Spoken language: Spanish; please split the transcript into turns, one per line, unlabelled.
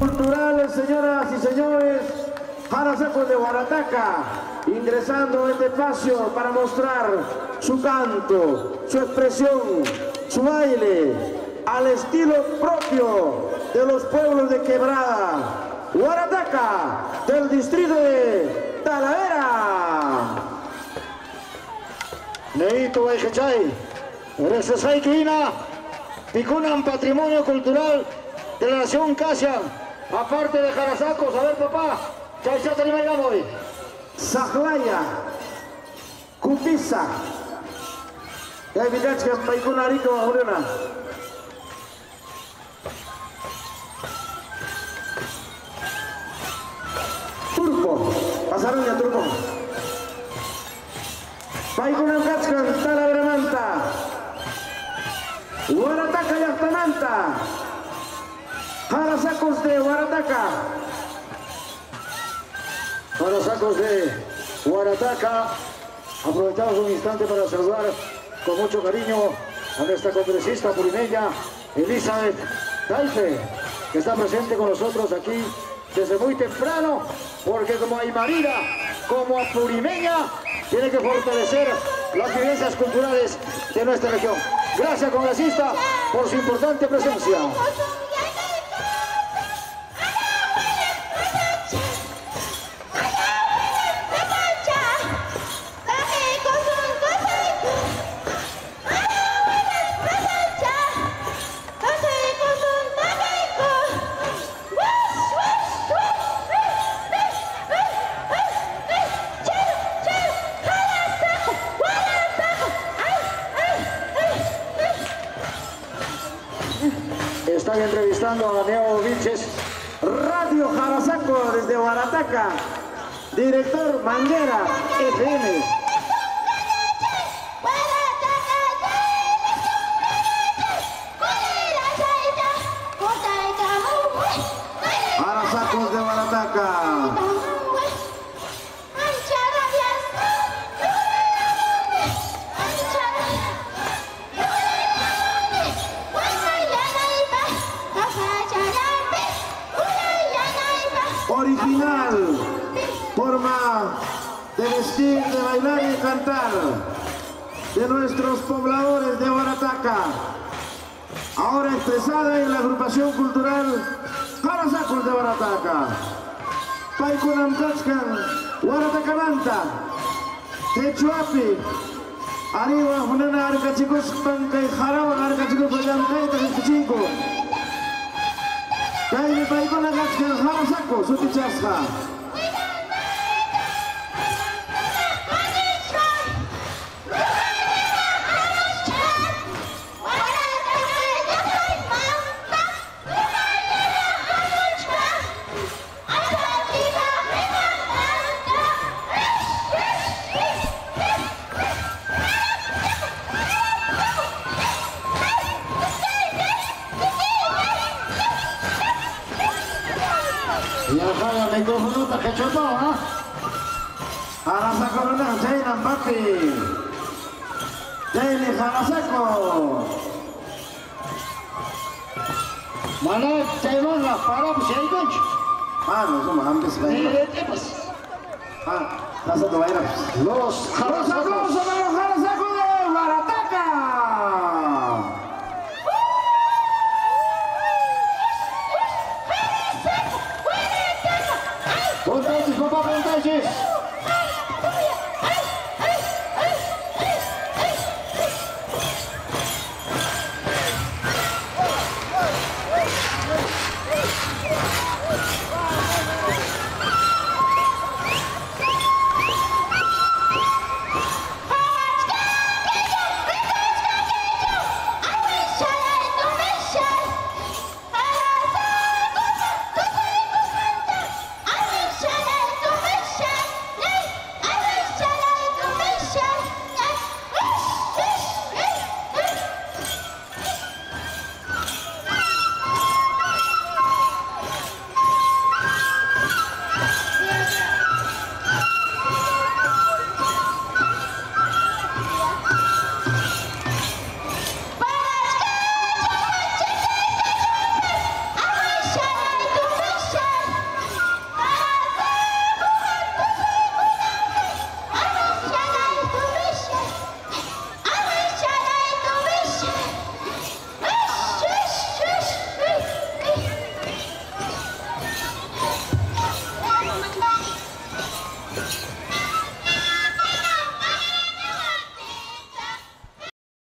Culturales, señoras y señores, Jarasacos de Guarataca, ingresando a este espacio para mostrar su canto, su expresión, su baile, al estilo propio de los pueblos de Quebrada, Guarataca, del distrito de Talavera.
Neito Baijechay, Resesay Quina, Picunan Patrimonio Cultural de la Nación Casia, aparte de Jarasacos, a ver papá, Chaychata ni hoy.
Sahlaya, ya evidencia paikuna rico ahorita. Turco, pasaron ya Turco. Paikuna kachkan talagramanta. Guarataka yachtananta. Jarasacos de Guarataca.
Jarasacos de Guarataca, aprovechamos un instante para saludar con mucho cariño a nuestra congresista purimeña Elizabeth Taife, que está presente con nosotros aquí desde muy temprano, porque como Aymarina, como purimeña, tiene que fortalecer las vivencias culturales de nuestra región. Gracias, congresista, por su importante presencia. Están entrevistando a Neo Vilches.
Radio Jarasaco desde Guarataca. Director Manguera FM. Forma de vestir, de bailar y cantar de nuestros pobladores de Guarataca. Ahora expresada en la agrupación cultural Jarasacos de Guarataca. Paikunam Tachkan, Guaratacananta, Techuapi, Arriba, Junana, Arcachicos, Pancay, Jarawa, Arcachicos, Payancay, Tajichico. Kaya Paikuna Tachkan, Jarasacos, Sutichasca.
Y kecuali
Arasa koronang jai nampati Jai ni saraseko
Mana jai mana para jai gunj
Ah, nós vamos ambos bem. Ah, tá sendo
era.
Los, carros,
carros. Papá,